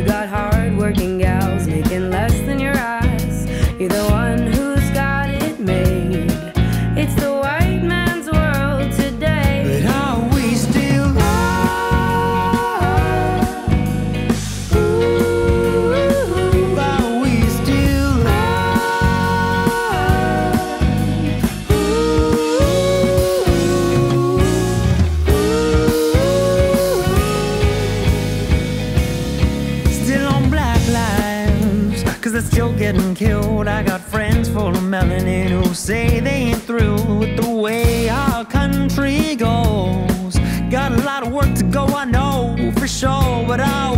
you got high. many who say they ain't through with the way our country goes. Got a lot of work to go, I know for sure, but I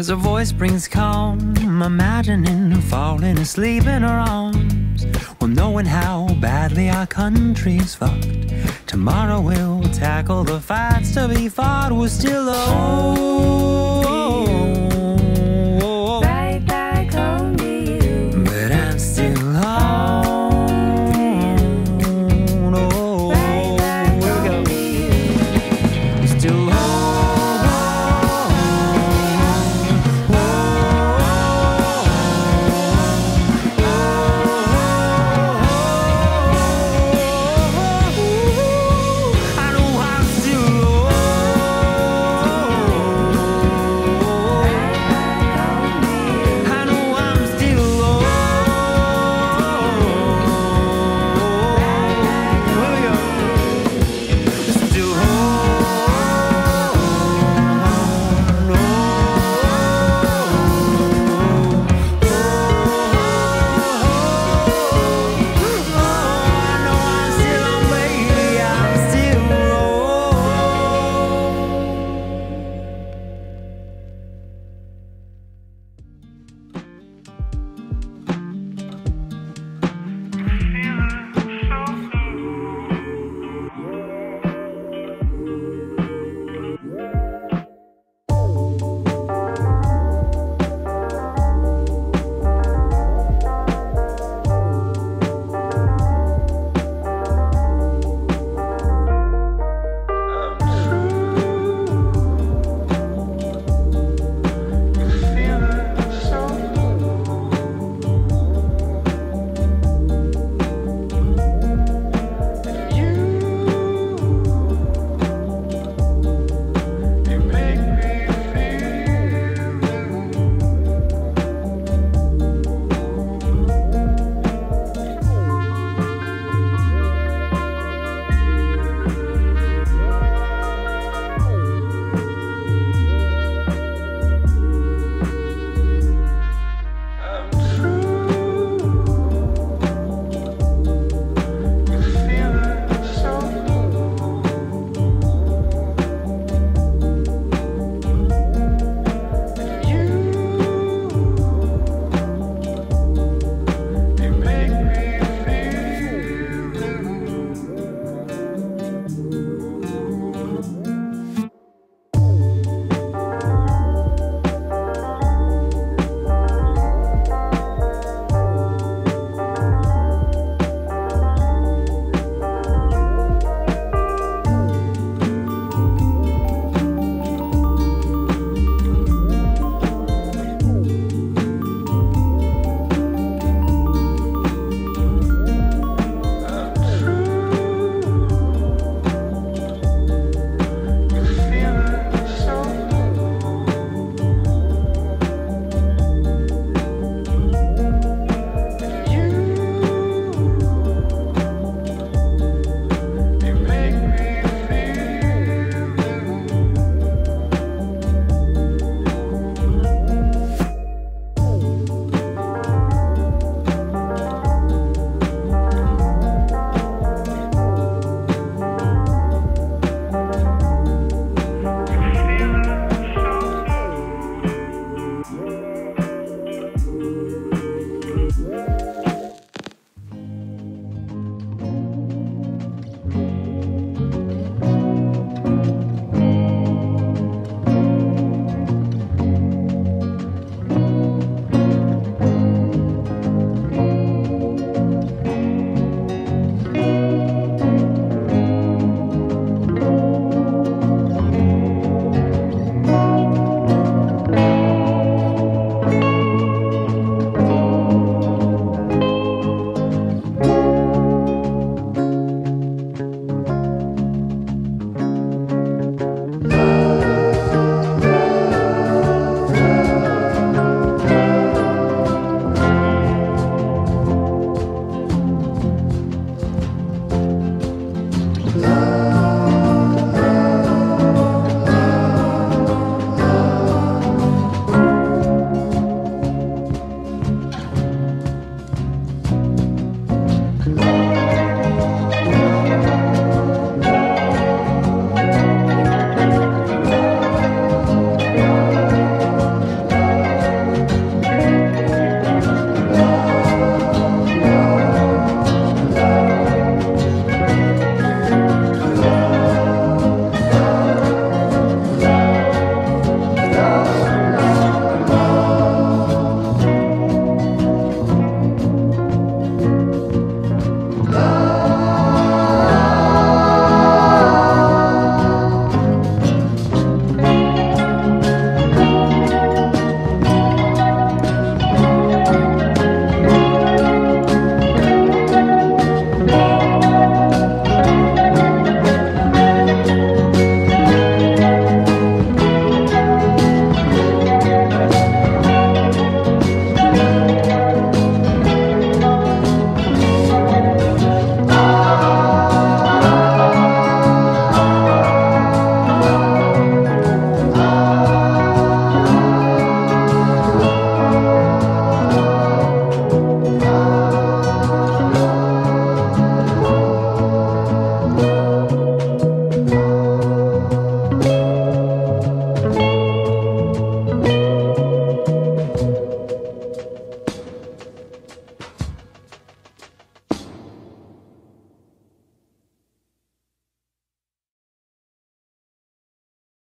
cause her voice brings calm. Imagining falling asleep in her arms. Well, knowing how badly our country's fucked. Tomorrow we'll tackle the fights to be fought. We're still old.